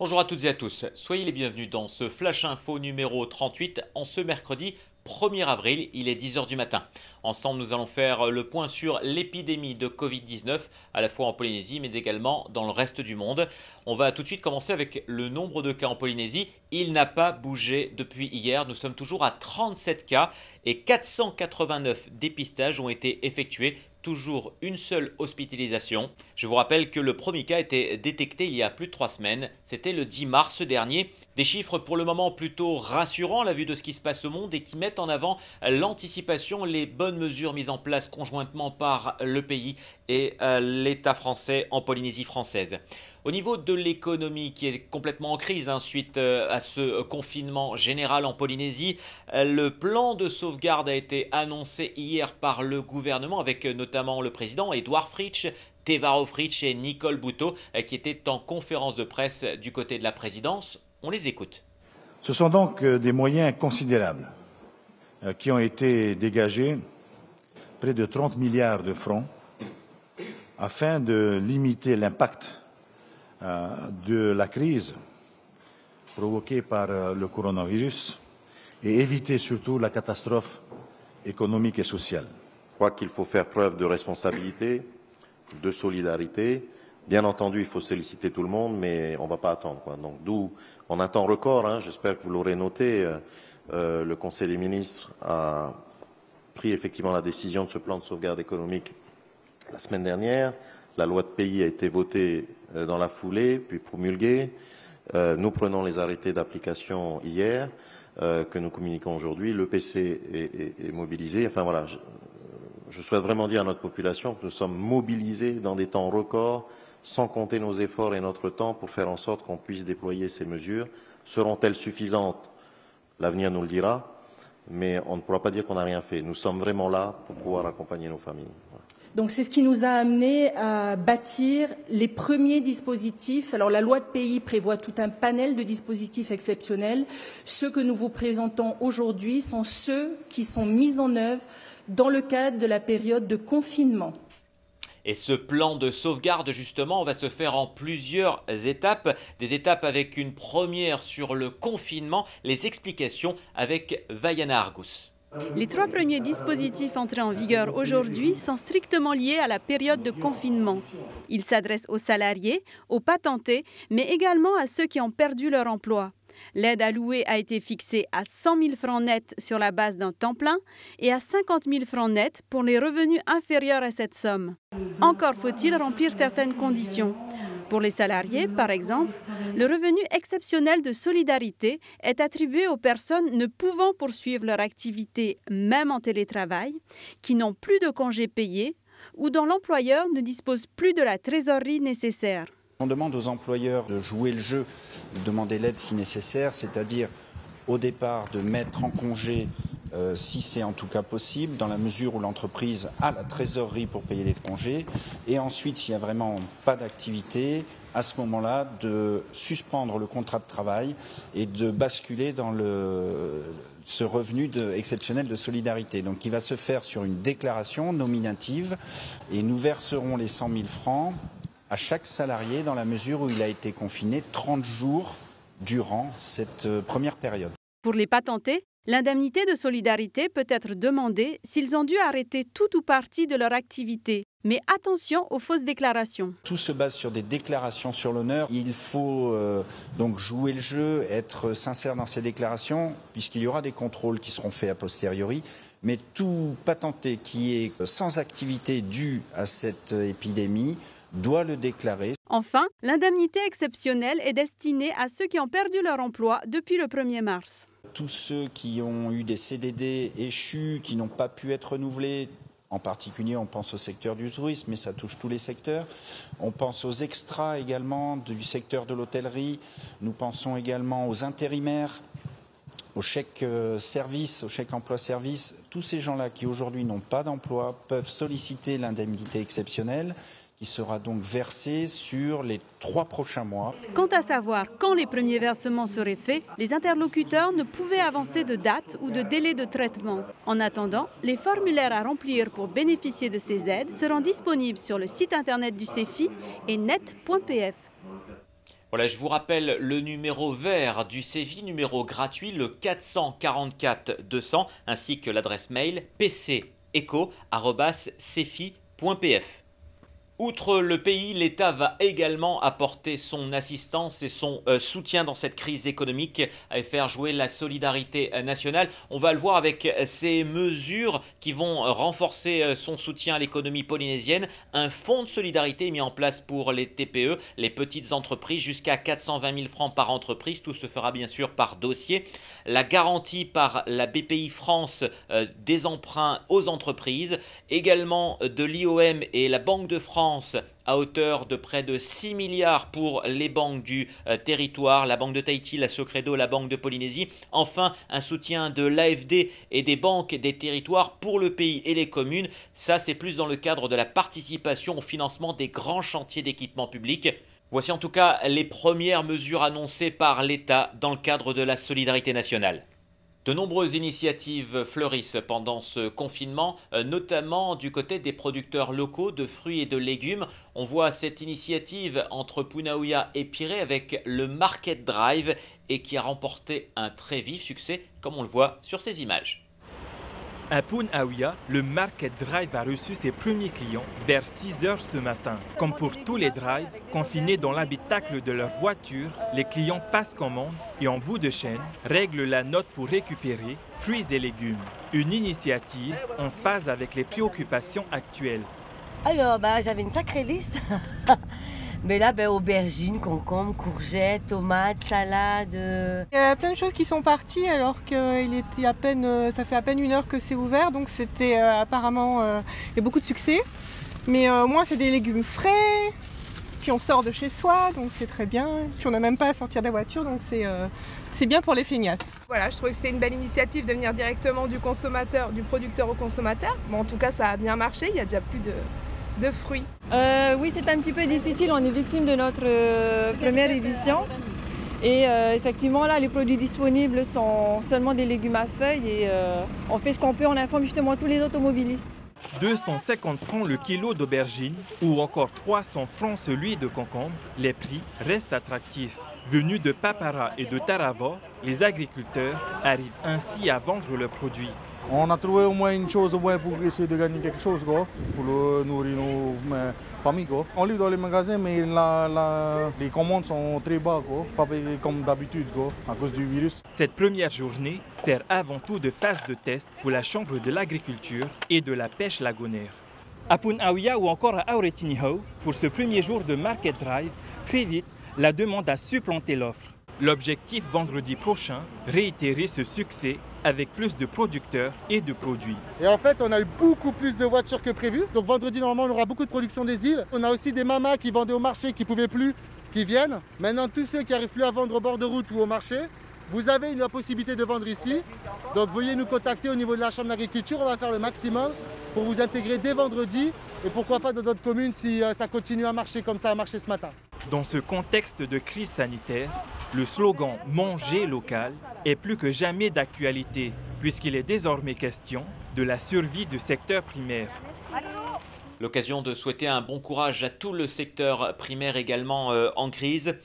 Bonjour à toutes et à tous, soyez les bienvenus dans ce Flash Info numéro 38 en ce mercredi 1er avril, il est 10h du matin. Ensemble, nous allons faire le point sur l'épidémie de Covid-19, à la fois en Polynésie, mais également dans le reste du monde. On va tout de suite commencer avec le nombre de cas en Polynésie. Il n'a pas bougé depuis hier. Nous sommes toujours à 37 cas et 489 dépistages ont été effectués toujours une seule hospitalisation. Je vous rappelle que le premier cas été détecté il y a plus de trois semaines, c'était le 10 mars dernier. Des chiffres pour le moment plutôt rassurants à la vue de ce qui se passe au monde et qui mettent en avant l'anticipation, les bonnes mesures mises en place conjointement par le pays et euh, l'État français en Polynésie française. Au niveau de l'économie qui est complètement en crise hein, suite euh, à ce confinement général en Polynésie, euh, le plan de sauvegarde a été annoncé hier par le gouvernement avec notamment le président Edouard Fritsch, Tevaro Fritsch et Nicole Bouteau qui étaient en conférence de presse du côté de la présidence. On les écoute. Ce sont donc des moyens considérables qui ont été dégagés, près de 30 milliards de francs, afin de limiter l'impact euh, de la crise provoquée par euh, le coronavirus et éviter surtout la catastrophe économique et sociale. Je crois qu'il faut faire preuve de responsabilité, de solidarité. Bien entendu, il faut solliciter tout le monde, mais on ne va pas attendre. Donc, d'où, on attend record. Hein, j'espère que vous l'aurez noté. Euh, le Conseil des ministres a pris effectivement la décision de ce plan de sauvegarde économique la semaine dernière. La loi de pays a été votée euh, dans la foulée, puis promulguée. Euh, nous prenons les arrêtés d'application hier, euh, que nous communiquons aujourd'hui. Le PC est, mobilisé. Enfin voilà, je, souhaite vraiment dire à notre population que nous sommes mobilisés dans des temps records, sans compter nos efforts et notre temps pour faire en sorte qu'on puisse déployer ces mesures. Seront-elles suffisantes? L'avenir nous le dira, mais on ne pourra pas dire qu'on n'a rien fait. Nous sommes vraiment là pour pouvoir accompagner nos familles. C'est ce qui nous a amené à bâtir les premiers dispositifs. Alors la loi de pays prévoit tout un panel de dispositifs exceptionnels. Ceux que nous vous présentons aujourd'hui sont ceux qui sont mis en œuvre dans le cadre de la période de confinement. Et ce plan de sauvegarde, justement, va se faire en plusieurs étapes. Des étapes avec une première sur le confinement. Les explications avec Vaiana Argus. Les trois premiers dispositifs entrés en vigueur aujourd'hui sont strictement liés à la période de confinement. Ils s'adressent aux salariés, aux patentés, mais également à ceux qui ont perdu leur emploi. L'aide allouée a été fixée à 100 000 francs nets sur la base d'un temps plein et à 50 000 francs nets pour les revenus inférieurs à cette somme. Encore faut-il remplir certaines conditions. Pour les salariés, par exemple, le revenu exceptionnel de solidarité est attribué aux personnes ne pouvant poursuivre leur activité même en télétravail, qui n'ont plus de congés payés ou dont l'employeur ne dispose plus de la trésorerie nécessaire. On demande aux employeurs de jouer le jeu, de demander l'aide si nécessaire, c'est-à-dire au départ de mettre en congé euh, si c'est en tout cas possible, dans la mesure où l'entreprise a la trésorerie pour payer les congés, et ensuite, s'il n'y a vraiment pas d'activité, à ce moment-là, de suspendre le contrat de travail et de basculer dans ce revenu exceptionnel de solidarité. Donc, qui va se faire sur une déclaration nominative, et nous verserons les 100 000 francs à chaque salarié dans la mesure où il a été confiné 30 jours durant cette euh, première période. Pour les patentés, L'indemnité de solidarité peut être demandée s'ils ont dû arrêter tout ou partie de leur activité. Mais attention aux fausses déclarations. Tout se base sur des déclarations sur l'honneur. Il faut euh, donc jouer le jeu, être sincère dans ces déclarations, puisqu'il y aura des contrôles qui seront faits a posteriori. Mais tout patenté qui est sans activité due à cette épidémie doit le déclarer. Enfin, l'indemnité exceptionnelle est destinée à ceux qui ont perdu leur emploi depuis le 1er mars tous ceux qui ont eu des CDD échus, qui n'ont pas pu être renouvelés, en particulier, on pense au secteur du tourisme, mais ça touche tous les secteurs. On pense aux extras également du secteur de l'hôtellerie. Nous pensons également aux intérimaires, aux chèques euh, services, aux chèques emploi-service. Tous ces gens-là qui aujourd'hui n'ont pas d'emploi peuvent solliciter l'indemnité exceptionnelle qui sera donc versé sur les trois prochains mois. Quant à savoir quand les premiers versements seraient faits, les interlocuteurs ne pouvaient avancer de date ou de délai de traitement. En attendant, les formulaires à remplir pour bénéficier de ces aides seront disponibles sur le site internet du CEFI et net.pf. Voilà, je vous rappelle le numéro vert du CEVI, numéro gratuit, le 444 200, ainsi que l'adresse mail pceco.cefi.pf. Outre le pays, l'État va également apporter son assistance et son euh, soutien dans cette crise économique et faire jouer la solidarité euh, nationale. On va le voir avec euh, ces mesures qui vont renforcer son soutien à l'économie polynésienne. Un fonds de solidarité mis en place pour les TPE, les petites entreprises, jusqu'à 420 000 francs par entreprise. Tout se fera bien sûr par dossier. La garantie par la BPI France des emprunts aux entreprises, également de l'IOM et la Banque de France à hauteur de près de 6 milliards pour les banques du euh, territoire, la Banque de Tahiti, la Socredo, la Banque de Polynésie. Enfin, un soutien de l'AFD et des banques des territoires pour le pays et les communes. Ça, c'est plus dans le cadre de la participation au financement des grands chantiers d'équipement public. Voici en tout cas les premières mesures annoncées par l'État dans le cadre de la solidarité nationale. De nombreuses initiatives fleurissent pendant ce confinement, euh, notamment du côté des producteurs locaux de fruits et de légumes. On voit cette initiative entre Punaouia et Pirée avec le Market Drive et qui a remporté un très vif succès, comme on le voit sur ces images. À Pune le Market Drive a reçu ses premiers clients vers 6 heures ce matin. Comme pour tous les drives, confinés dans l'habitacle de leur voiture, les clients passent commande et en bout de chaîne règlent la note pour récupérer fruits et légumes. Une initiative en phase avec les préoccupations actuelles. Alors, bah, j'avais une sacrée liste. Mais là, ben, aubergines, concombres, courgettes, tomates, salades. Euh. Il y a plein de choses qui sont parties alors qu'il était à peine, euh, ça fait à peine une heure que c'est ouvert, donc c'était euh, apparemment il y a beaucoup de succès. Mais moi, c'est des légumes frais, puis on sort de chez soi, donc c'est très bien. Puis on n'a même pas à sortir de la voiture, donc c'est c'est bien pour les feignasses. Voilà, je trouvais que c'était une belle initiative de venir directement du consommateur, du producteur au consommateur. Bon, en tout cas, ça a bien marché. Il y a déjà plus de de fruits euh, Oui, c'est un petit peu difficile. On est victime de notre euh, première édition. Et euh, effectivement, là, les produits disponibles sont seulement des légumes à feuilles et on fait ce qu'on peut. On informe justement tous les automobilistes. 250 francs le kilo d'aubergine ou encore 300 francs celui de concombre, les prix restent attractifs. Venus de Papara et de Tarava, les agriculteurs arrivent ainsi à vendre leurs produits. On a trouvé au moins une chose au moins pour essayer de gagner quelque chose quoi, pour nourrir nos familles. Quoi. On livre dans les magasins, mais les commandes sont très bas, quoi, pas comme d'habitude à cause du virus. Cette première journée sert avant tout de phase de test pour la Chambre de l'agriculture et de la pêche lagonaire. À Punaouia ou encore à Auretiniho, pour ce premier jour de Market Drive, très vite, la demande a supplanté l'offre. L'objectif vendredi prochain, réitérer ce succès avec plus de producteurs et de produits. Et en fait, on a eu beaucoup plus de voitures que prévu. Donc vendredi, normalement, on aura beaucoup de production des îles. On a aussi des mamas qui vendaient au marché, qui ne pouvaient plus, qui viennent. Maintenant, tous ceux qui n'arrivent plus à vendre au bord de route ou au marché, vous avez la possibilité de vendre ici. Donc veuillez nous contacter au niveau de la Chambre d'agriculture. On va faire le maximum pour vous intégrer dès vendredi et pourquoi pas dans d'autres communes si euh, ça continue à marcher comme ça a marché ce matin. Dans ce contexte de crise sanitaire, le slogan Manger local est plus que jamais d'actualité, puisqu'il est désormais question de la survie du secteur primaire. L'occasion de souhaiter un bon courage à tout le secteur primaire également euh, en crise.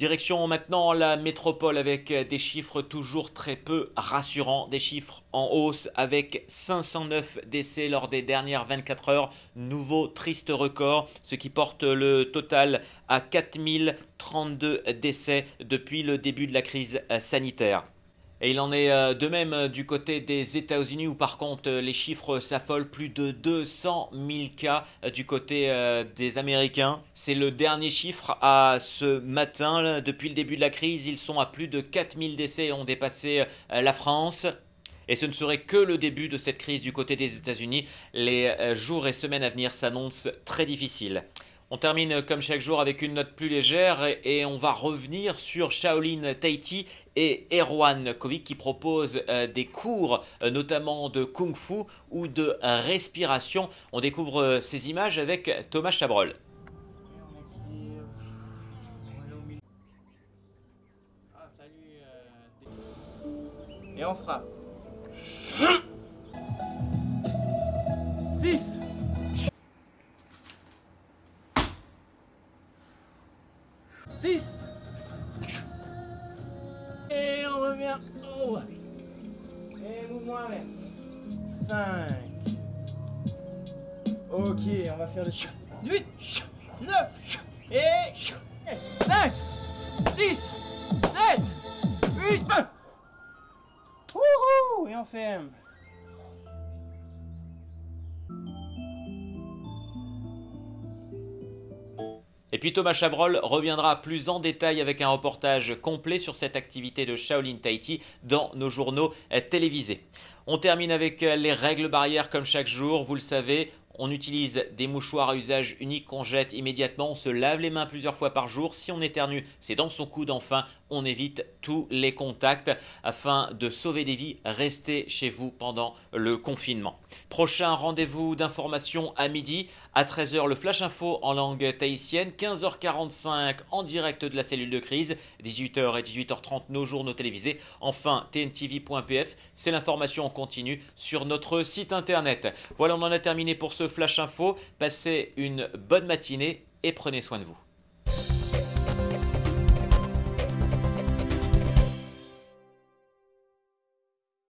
Direction maintenant la métropole avec des chiffres toujours très peu rassurants, des chiffres en hausse avec 509 décès lors des dernières 24 heures, nouveau triste record, ce qui porte le total à 4032 décès depuis le début de la crise sanitaire. Et il en est euh, de même euh, du côté des États-Unis où par contre euh, les chiffres s'affolent, plus de 200 000 cas du côté des Américains. C'est le dernier chiffre à ce matin. Depuis le début de la crise, ils sont à plus de 4 000 décès et ont dépassé la France. Et ce ne serait que le début de cette crise du côté des États-Unis. Les jours et semaines à venir s'annoncent très difficiles. On termine comme chaque jour avec une note plus légère et on va revenir sur Shaolin Tahiti et Erwan Kovic qui propose euh, des cours euh, notamment de kung fu ou de respiration. On découvre euh, ces images avec Thomas Chabrol. Et on frappe. 6 Et on revient haut. Et mouvement inverse. 5. Ok, on va faire le 8, 9 et 5, 6, 7, 8. Wouhou Et on ferme. Et puis Thomas Chabrol reviendra plus en détail avec un reportage complet sur cette activité de Shaolin Tahiti dans nos journaux télévisés. On termine avec les règles barrières comme chaque jour, vous le savez, on utilise des mouchoirs à usage unique qu'on jette immédiatement. On se lave les mains plusieurs fois par jour. Si on éternue, c'est dans son coude. Enfin, on évite tous les contacts afin de sauver des vies. Restez chez vous pendant le confinement. Prochain rendez-vous d'information à midi. À 13h, le Flash Info en langue tahitienne. 15h45 en direct de la cellule de crise. 18h et 18h30, nos journaux télévisés. Enfin, tntv.pf, c'est l'information en continu sur notre site internet. Voilà, on en a terminé pour ce Flash Info. Passez une bonne matinée et prenez soin de vous.